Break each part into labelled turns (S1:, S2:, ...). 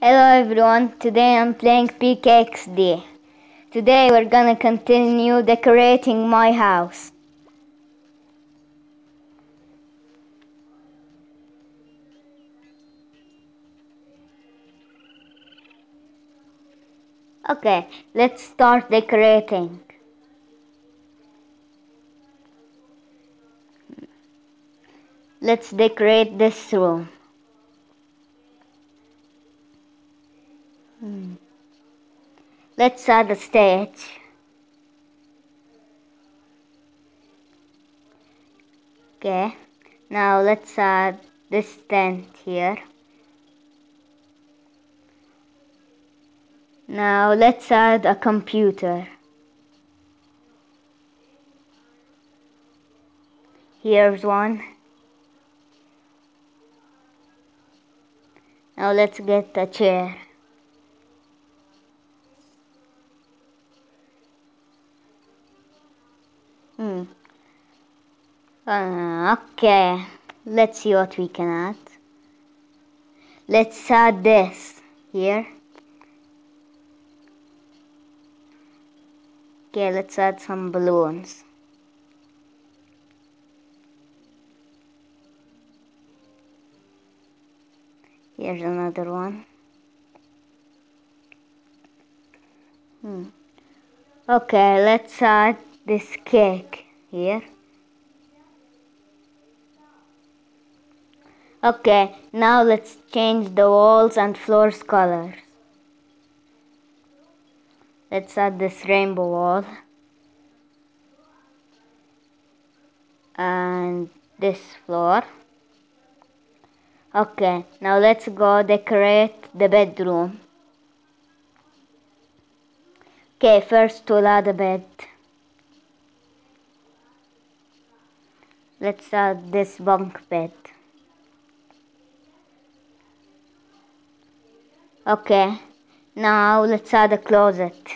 S1: Hello everyone, today I'm playing PKXD. Today we're gonna continue decorating my house. Okay, let's start decorating. Let's decorate this room. Hmm. Let's add a stage. Okay, now let's add this tent here. Now let's add a computer. Here's one. Now let's get a chair. Uh, okay, let's see what we can add. Let's add this here. Okay, let's add some balloons. Here's another one. Hmm. Okay, let's add this cake here. Okay, now let's change the walls and floors colors. Let's add this rainbow wall. And this floor. Okay, now let's go decorate the bedroom. Okay, first we'll add a bed. Let's add this bunk bed. Okay, now let's add a closet.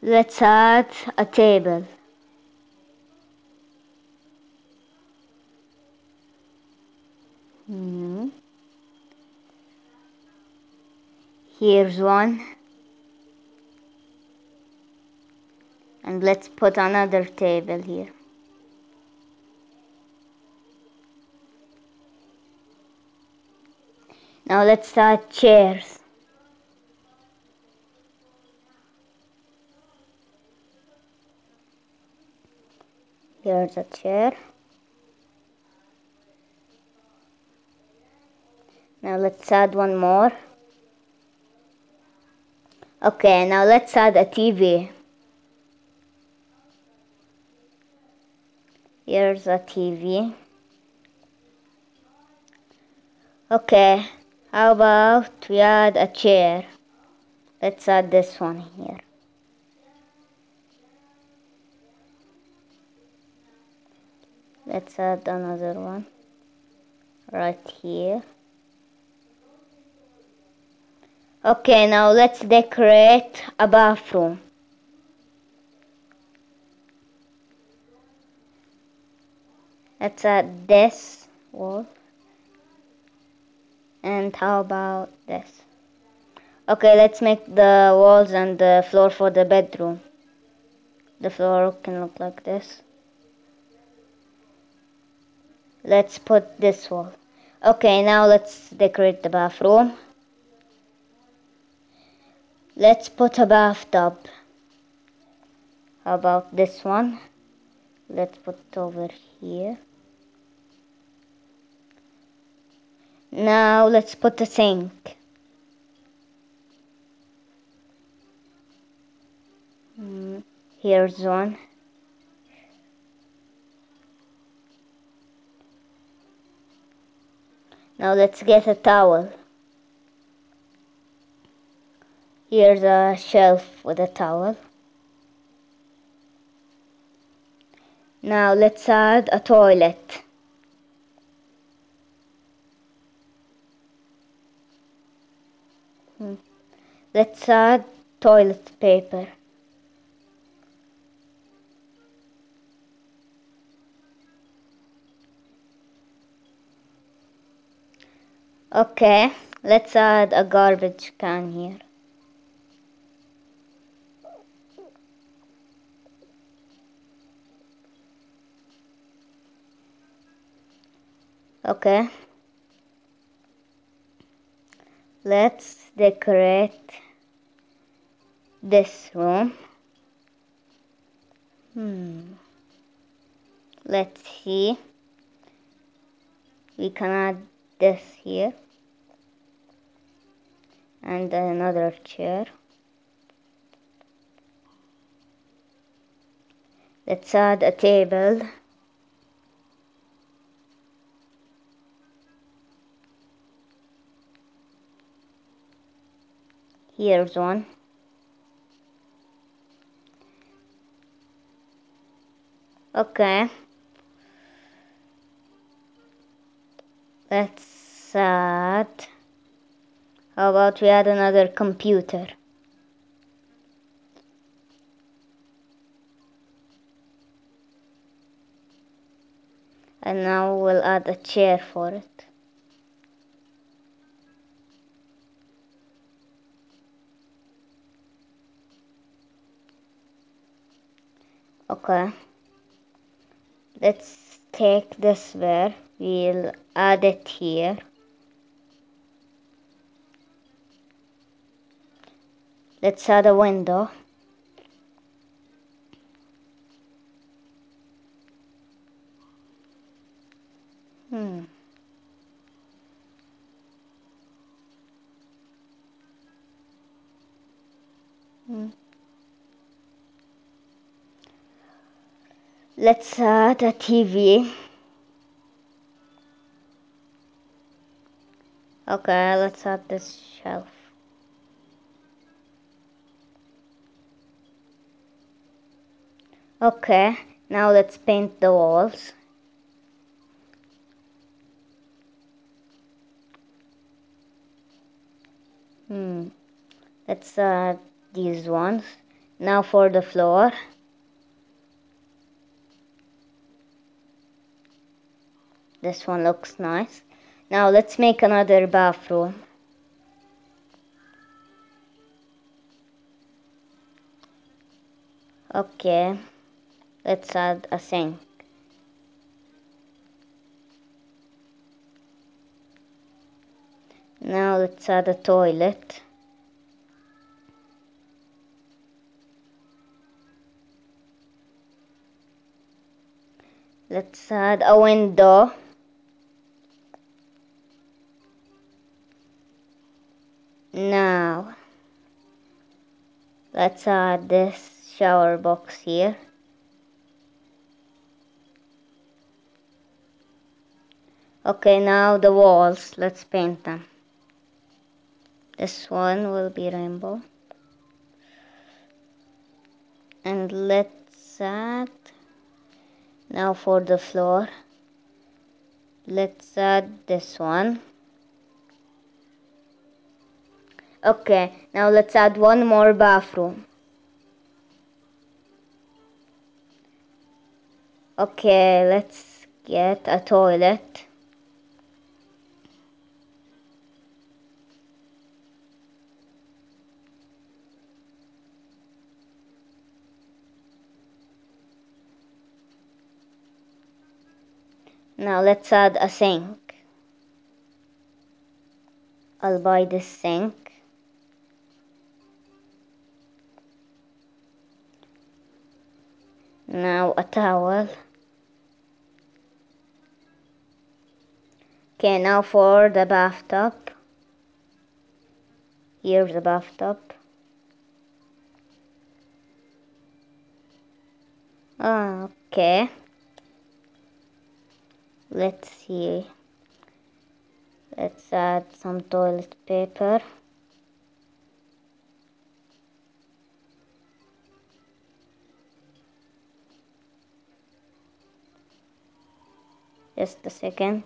S1: Let's add a table. Hmm. Here's one. And let's put another table here. Now let's start chairs. Here's a chair. Now let's add one more. Okay, now let's add a TV. Here's a TV. Okay, how about we add a chair? Let's add this one here. Let's add another one right here. Okay, now let's decorate a bathroom. Let's add this wall. And how about this? Okay, let's make the walls and the floor for the bedroom. The floor can look like this. Let's put this wall. Okay, now let's decorate the bathroom. Let's put a bathtub. How about this one? Let's put it over here. Now let's put the sink. Mm, here's one. Now let's get a towel. Here's a shelf with a towel. Now let's add a toilet. Let's add toilet paper. Okay, let's add a garbage can here. Okay. Let's decorate this room. Hmm. Let's see. We can add this here. And another chair. Let's add a table. Here's one. Okay. That's sad. How about we add another computer? And now we'll add a chair for it. Okay. Let's take this where we'll add it here. Let's add a window. Hmm. Hmm. Let's add a TV. Okay, let's add this shelf. Okay, now let's paint the walls. Hmm. Let's add these ones. Now for the floor. This one looks nice. Now let's make another bathroom. Okay, let's add a sink. Now let's add a toilet. Let's add a window. Now, let's add this shower box here. Okay, now the walls, let's paint them. This one will be rainbow. And let's add, now for the floor, let's add this one. Okay, now let's add one more bathroom. Okay, let's get a toilet. Now let's add a sink. I'll buy this sink. Now a towel. Okay, now for the bathtub. Here's the bathtub. Ah, okay. Let's see. Let's add some toilet paper. just a second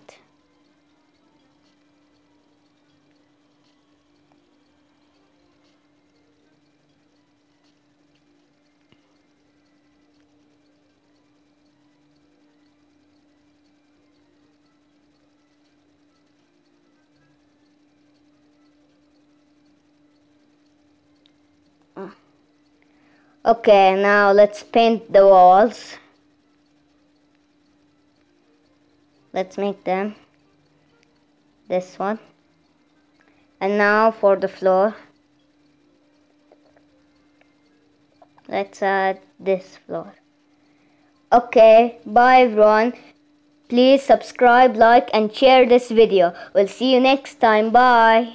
S1: ah. Okay, now let's paint the walls. Let's make them this one. And now for the floor. Let's add this floor. Okay, bye everyone. Please subscribe, like and share this video. We'll see you next time. Bye.